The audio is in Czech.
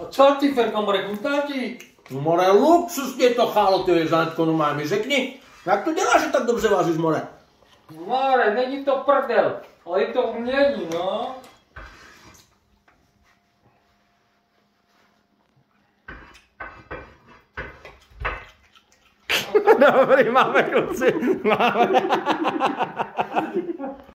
No co ty, Ferko, more, chutná ti? No more, luxusně to chálo, ty Zanetko, no má mi řekni, no, jak to děláš, že tak dobře vážíš more? More, není to prdel, ale je to umění, no. Dobrý, máme kluci. Máme.